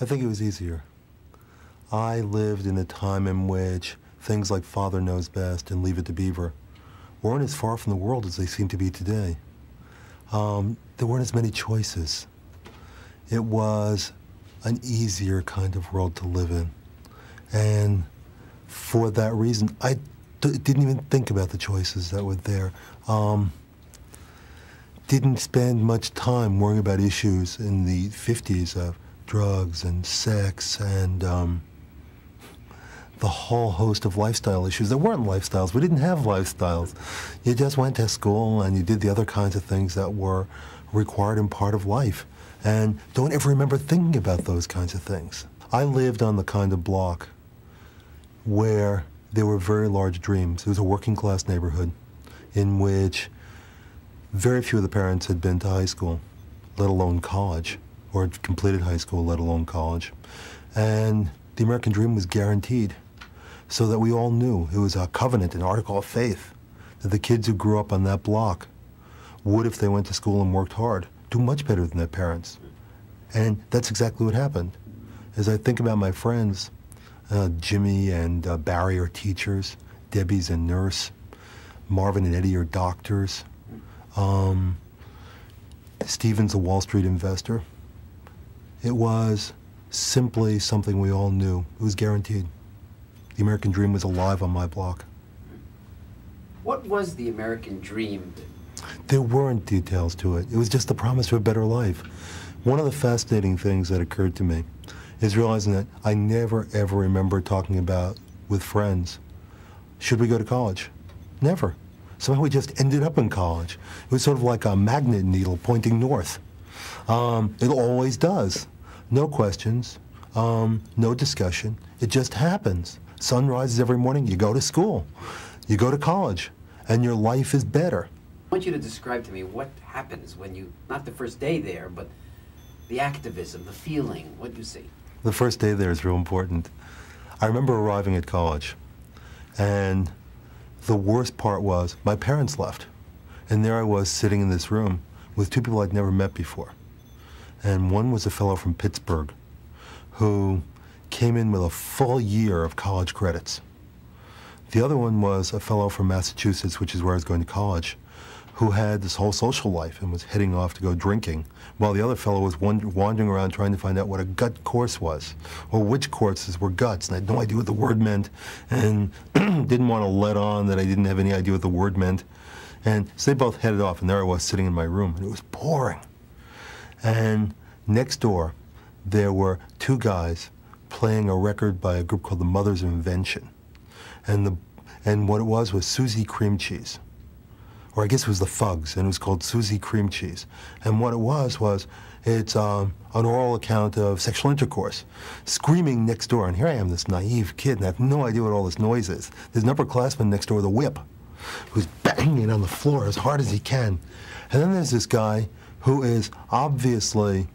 I think it was easier. I lived in a time in which things like Father Knows Best and Leave It to Beaver weren't as far from the world as they seem to be today. Um, there weren't as many choices. It was an easier kind of world to live in. And for that reason, I d- didn't even think about the choices that were there. Um, didn't spend much time worrying about issues in the 50s of drugs and sex and um, the whole host of lifestyle issues. There weren't lifestyles. We didn't have lifestyles. You just went to school and you did the other kinds of things that were required and part of life. And don't ever remember thinking about those kinds of things. I lived on the kind of block where there were very large dreams. It was a working class neighborhood in which very few of the parents had been to high school, let alone college, or had completed high school, let alone college. And the American dream was guaranteed so that we all knew it was a covenant, an article of faith, that the kids who grew up on that block would, if they went to school and worked hard, do much better than their parents. And that's exactly what happened. As I think about my friends, uh, Jimmy and uh, Barry are teachers, Debbie's a nurse, Marvin and Eddie are doctors, um, Steven's a Wall Street investor. It was simply something we all knew. It was guaranteed. The American dream was alive on my block. What was the American dream? There weren't details to it. It was just the promise of a better life. One of the fascinating things that occurred to me is realizing that I never ever remember talking about with friends, should we go to college? Never. Somehow we just ended up in college. It was sort of like a magnet needle pointing north. Um, it always does. No questions, um, no discussion. It just happens. Sun rises every morning, you go to school, you go to college, and your life is better. I want you to describe to me what happens when you, not the first day there, but the activism, the feeling, what do you see. The first day there is real important. I remember arriving at college, and the worst part was my parents left. And there I was sitting in this room with two people I'd never met before. And one was a fellow from Pittsburgh who came in with a full year of college credits. The other one was a fellow from Massachusetts, which is where I was going to college, who had this whole social life and was heading off to go drinking, while the other fellow was wandering around trying to find out what a gut course was, or which courses were guts, and I had no idea what the word meant, and didn't want to let on that I didn't have any idea what the word meant. And so they both headed off, and there I was sitting in my room, and it was pouring. And next door, there were two guys playing a record by a group called the Mothers of Invention. And, the, and what it was was Suzy Creamcheese or I guess it was the Fugs, and it was called Suzy Creamcheese. And what it was was it's um, an oral account of sexual intercourse, screaming next door. And here I am, this naive kid, and I have no idea what all this noise is. There's an upperclassman next door with a whip, who's banging on the floor as hard as he can. And then there's this guy who is obviously,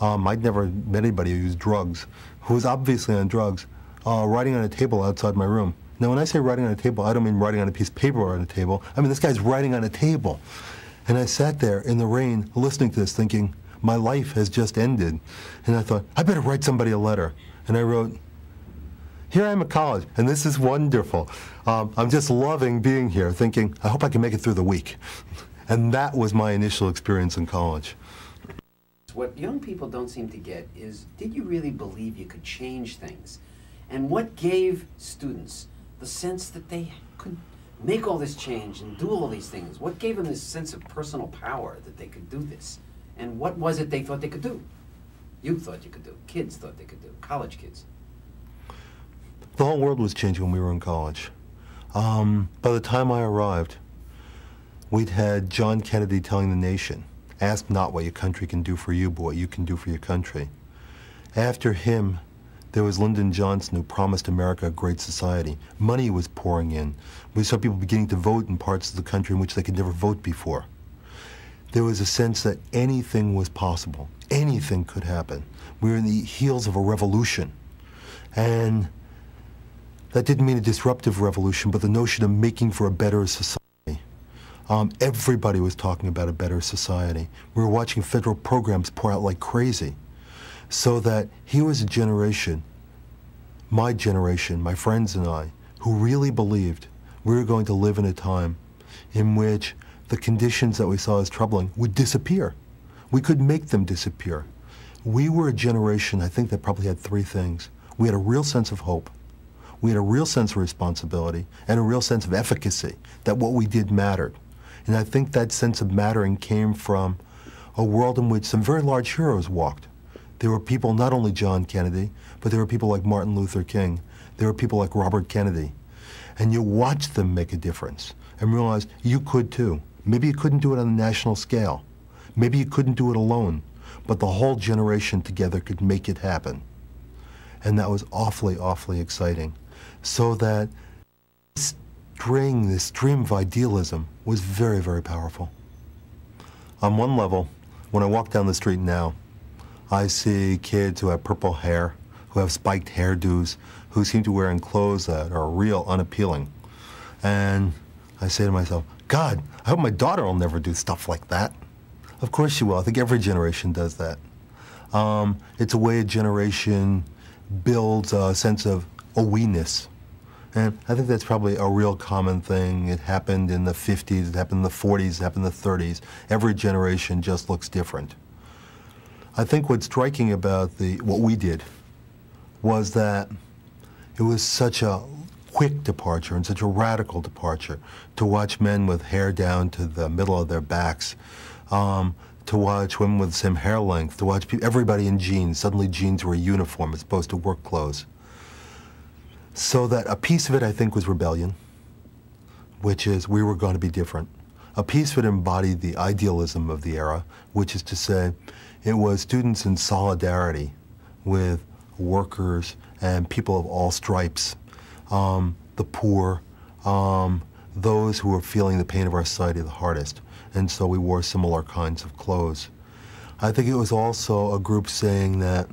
um, I'd never met anybody who used drugs, who is obviously on drugs, uh, writing on a table outside my room. Now, when I say writing on a table, I don't mean writing on a piece of paper or on a table. I mean, this guy's writing on a table. And I sat there in the rain listening to this thinking, my life has just ended. And I thought, I better write somebody a letter. And I wrote, here I am at college, and this is wonderful. Um, I'm just loving being here, thinking, I hope I can make it through the week. And that was my initial experience in college. What young people don't seem to get is, did you really believe you could change things? And what gave students the sense that they could make all this change and do all these things? What gave them this sense of personal power that they could do this? And what was it they thought they could do? You thought you could do. Kids thought they could do. College kids. The whole world was changing when we were in college. Um, by the time I arrived, we'd had John Kennedy telling the nation, ask not what your country can do for you, but what you can do for your country. After him, there was Lyndon Johnson who promised America a great society. Money was pouring in. We saw people beginning to vote in parts of the country in which they could never vote before. There was a sense that anything was possible. Anything could happen. We were in the heels of a revolution. And that didn't mean a disruptive revolution, but the notion of making for a better society. Um, everybody was talking about a better society. We were watching federal programs pour out like crazy. so that he was a generation, my generation, my friends and I, who really believed we were going to live in a time in which the conditions that we saw as troubling would disappear. We could make them disappear. We were a generation, I think, that probably had three things. We had a real sense of hope. We had a real sense of responsibility and a real sense of efficacy, that what we did mattered. And I think that sense of mattering came from a world in which some very large heroes walked. There were people, not only John Kennedy, but there were people like Martin Luther King. There were people like Robert Kennedy. And you watched them make a difference and realized you could too. Maybe you couldn't do it on a national scale. Maybe you couldn't do it alone, but the whole generation together could make it happen. And that was awfully, awfully exciting. So that this stream of idealism was very, very powerful. On one level, when I walk down the street now, I see kids who have purple hair, who have spiked hairdos, who seem to be wearing clothes that are real unappealing. And I say to myself, God, I hope my daughter will never do stuff like that. Of course she will. I think every generation does that. Um, it's a way a generation builds a sense of a we-ness. And I think that's probably a real common thing. It happened in the 50s, it happened in the 40s, it happened in the 30s. Every generation just looks different. I think what's striking about the what we did was that it was such a quick departure and such a radical departure to watch men with hair down to the middle of their backs, um, to watch women with the same hair length, to watch everybody in jeans. Suddenly jeans were a uniform as opposed to work clothes. So that a piece of it, I think, was rebellion, which is we were going to be different. A piece of it embodied the idealism of the era, which is to say, it was students in solidarity with workers and people of all stripes, um, the poor, um, those who were feeling the pain of our society the hardest. And so we wore similar kinds of clothes. I think it was also a group saying that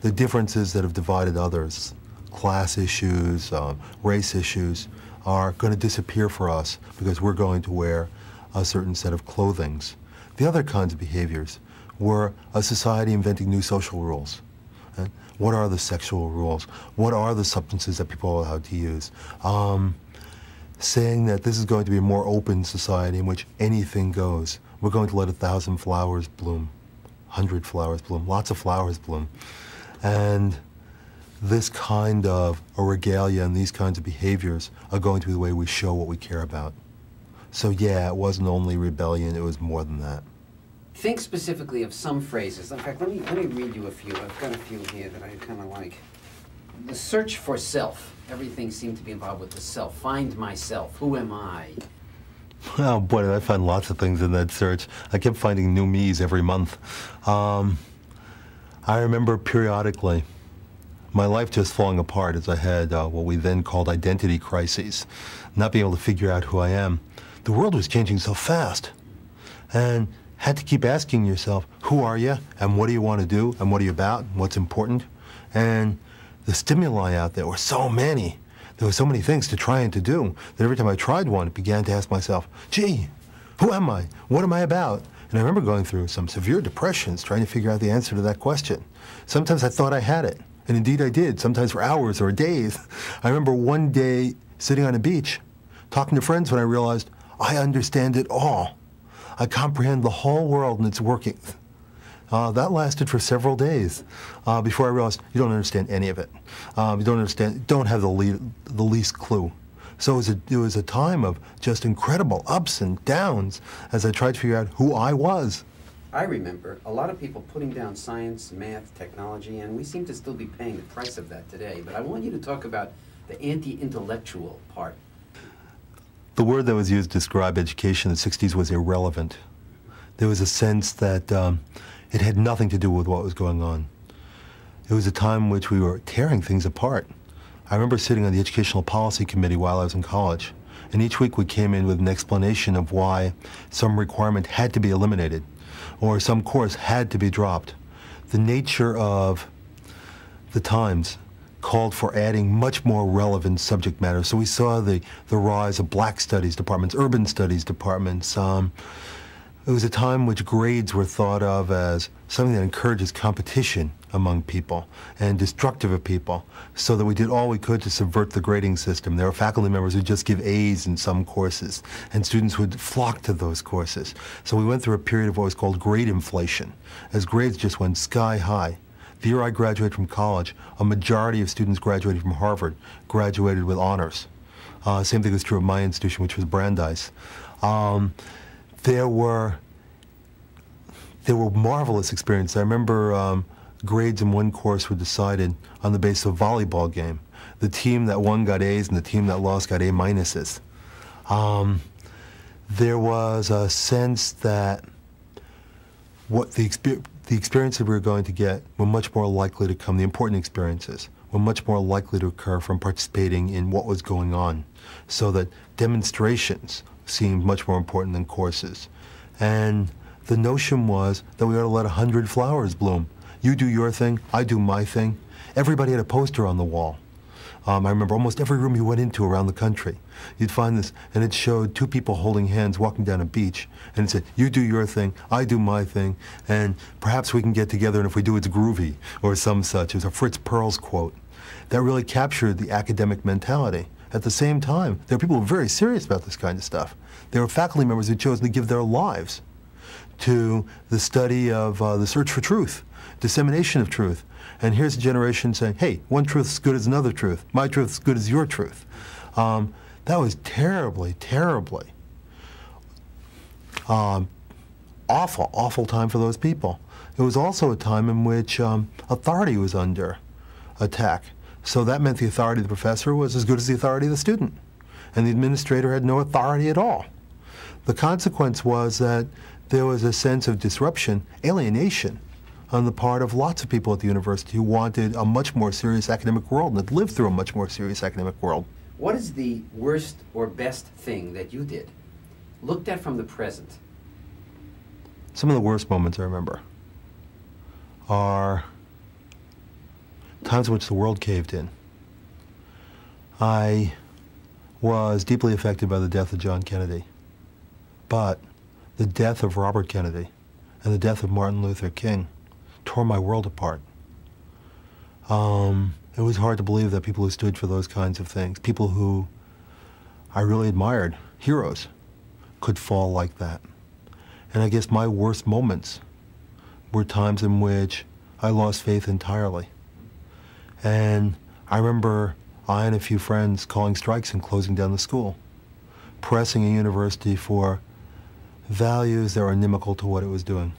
the differences that have divided others, class issues, uh, race issues, are going to disappear for us because we're going to wear a certain set of clothings. The other kinds of behaviors were a society inventing new social rules. What are the sexual rules? What are the substances that people are allowed to use? Um, saying that this is going to be a more open society in which anything goes. We're going to let a thousand flowers bloom, hundred flowers bloom, lots of flowers bloom. And this kind of a regalia and these kinds of behaviors are going to be the way we show what we care about. So yeah, it wasn't only rebellion, it was more than that think specifically of some phrases. In fact, let me, let me read you a few. I've got a few here that I kind of like. The search for self. Everything seemed to be involved with the self. Find myself. Who am I? Oh boy, I find lots of things in that search. I kept finding new me's every month. Um, I remember periodically my life just falling apart as I had uh, what we then called identity crises, not being able to figure out who I am. The world was changing so fast. And had to keep asking yourself, who are you, and what do you want to do, and what are you about, what's important? And the stimuli out there were so many. There were so many things to try and to do that every time I tried one, began to ask myself, gee, who am I? What am I about? And I remember going through some severe depressions trying to figure out the answer to that question. Sometimes I thought I had it, and indeed I did, sometimes for hours or days. I remember one day sitting on a beach, talking to friends when I realized I understand it all. I comprehend the whole world and its workings. Uh, that lasted for several days uh, before I realized you don't understand any of it. Um, you don't understand, don't have the, le the least clue. So it was, a, it was a time of just incredible ups and downs as I tried to figure out who I was. I remember a lot of people putting down science, math, technology, and we seem to still be paying the price of that today. But I want you to talk about the anti-intellectual part the word that was used to describe education in the 60s was irrelevant. There was a sense that um, it had nothing to do with what was going on. It was a time in which we were tearing things apart. I remember sitting on the Educational Policy Committee while I was in college, and each week we came in with an explanation of why some requirement had to be eliminated or some course had to be dropped. The nature of the times called for adding much more relevant subject matter. So we saw the, the rise of black studies departments, urban studies departments, um, it was a time which grades were thought of as something that encourages competition among people and destructive of people, so that we did all we could to subvert the grading system. There were faculty members who just give A's in some courses, and students would flock to those courses. So we went through a period of what was called grade inflation, as grades just went sky high. The year I graduated from college, a majority of students graduating from Harvard graduated with honors. Uh, same thing was true of my institution, which was Brandeis. Um, there were there were marvelous experiences. I remember um, grades in one course were decided on the basis of volleyball game. The team that won got A's, and the team that lost got A minuses. Um, there was a sense that what the, exper- the experiences we were going to get were much more likely to come, the important experiences were much more likely to occur from participating in what was going on, so that demonstrations seemed much more important than courses. And the notion was that we ought to let a hundred flowers bloom. You do your thing, I do my thing. Everybody had a poster on the wall. Um, I remember almost every room you went into around the country, you'd find this, and it showed two people holding hands walking down a beach, and it said, "You do your thing, I do my thing, and perhaps we can get together, and if we do, it's groovy," or some such. It was a Fritz Perls quote that really captured the academic mentality. At the same time, there were people who were very serious about this kind of stuff. There were faculty members who chose to give their lives to the study of uh, the search for truth, dissemination of truth. And here's a generation saying, hey, one truth is good as another truth. My truth is good as your truth. Um, that was terribly, terribly um, awful, awful time for those people. It was also a time in which um, authority was under attack. So that meant the authority of the professor was as good as the authority of the student. And the administrator had no authority at all. The consequence was that there was a sense of disruption, alienation, on the part of lots of people at the university who wanted a much more serious academic world and had lived through a much more serious academic world. What is the worst or best thing that you did, looked at from the present? Some of the worst moments I remember are times in which the world caved in. I was deeply affected by the death of John Kennedy, but the death of Robert Kennedy and the death of Martin Luther King tore my world apart. Um, it was hard to believe that people who stood for those kinds of things, people who I really admired, heroes, could fall like that. And I guess my worst moments were times in which I lost faith entirely. And I remember I and a few friends calling strikes and closing down the school, pressing a university for values that were inimical to what it was doing,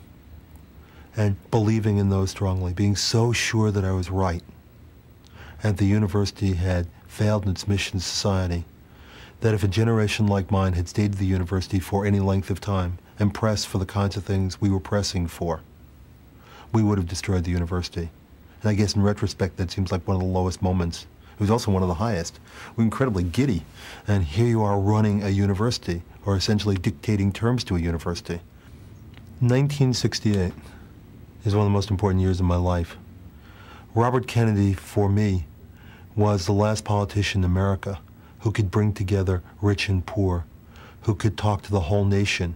and believing in those strongly, being so sure that I was right, and the university had failed in its mission to society, that if a generation like mine had stayed at the university for any length of time and pressed for the kinds of things we were pressing for, we would have destroyed the university. And I guess in retrospect, that seems like one of the lowest moments. It was also one of the highest. We're incredibly giddy. And here you are running a university, or essentially dictating terms to a university. 1968 is one of the most important years of my life. Robert Kennedy, for me, was the last politician in America who could bring together rich and poor, who could talk to the whole nation,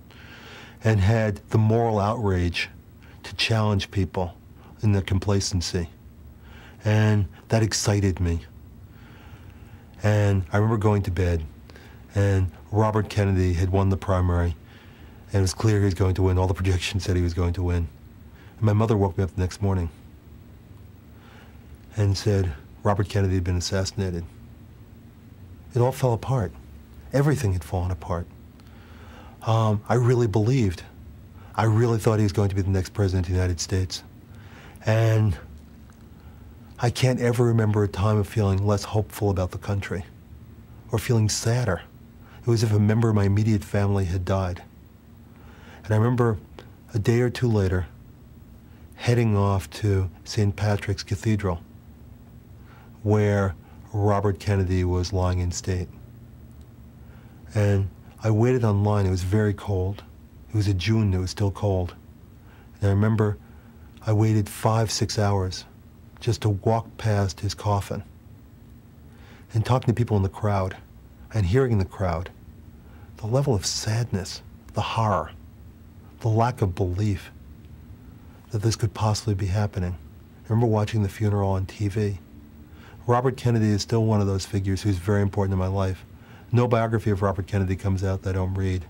and had the moral outrage to challenge people in their complacency. And that excited me. And I remember going to bed, and Robert Kennedy had won the primary, and it was clear he was going to win. All the projections said he was going to win. And my mother woke me up the next morning and said Robert Kennedy had been assassinated. It all fell apart. Everything had fallen apart. Um, I really believed. I really thought he was going to be the next president of the United States. And I can't ever remember a time of feeling less hopeful about the country or feeling sadder. It was as if a member of my immediate family had died. And I remember a day or two later heading off to St. Patrick's Cathedral where Robert Kennedy was lying in state. And I waited online. It was very cold. It was a June. It was still cold. And I remember I waited five, six hours just to walk past his coffin and talking to people in the crowd and hearing the crowd, the level of sadness, the horror, the lack of belief that this could possibly be happening. I remember watching the funeral on TV. Robert Kennedy is still one of those figures who's very important in my life. No biography of Robert Kennedy comes out that I don't read.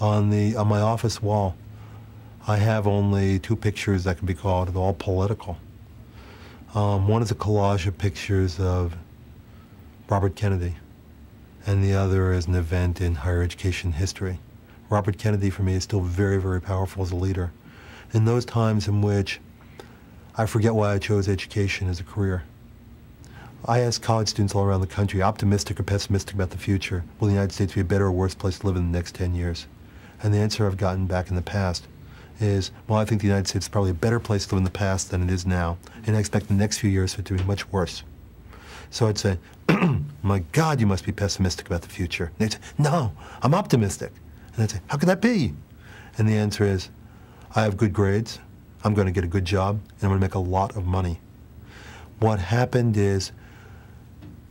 On, the, on my office wall, I have only two pictures that can be called all political. Um, one is a collage of pictures of Robert Kennedy, and the other is an event in higher education history. Robert Kennedy, for me, is still very, very powerful as a leader. In those times in which I forget why I chose education as a career. I ask college students all around the country, optimistic or pessimistic about the future, will the United States be a better or worse place to live in the next 10 years? And the answer I've gotten back in the past is, well, I think the United States is probably a better place to live in the past than it is now, and I expect the next few years for it to be much worse. So I'd say, my God, you must be pessimistic about the future. And they'd say, no, I'm optimistic. And I'd say, how could that be? And the answer is, I have good grades, I'm going to get a good job, and I'm going to make a lot of money. What happened is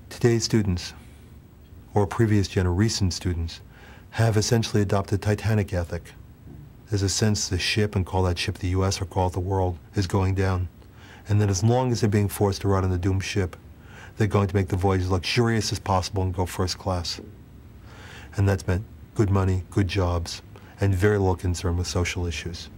today's students, or previous generation recent students, have essentially adopted Titanic ethic. There's a sense the ship, and call that ship the U.S. or call it the world, is going down. And that as long as they're being forced to ride on the doomed ship, they're going to make the voyage as luxurious as possible and go first class. And that's meant good money, good jobs, and very little concern with social issues.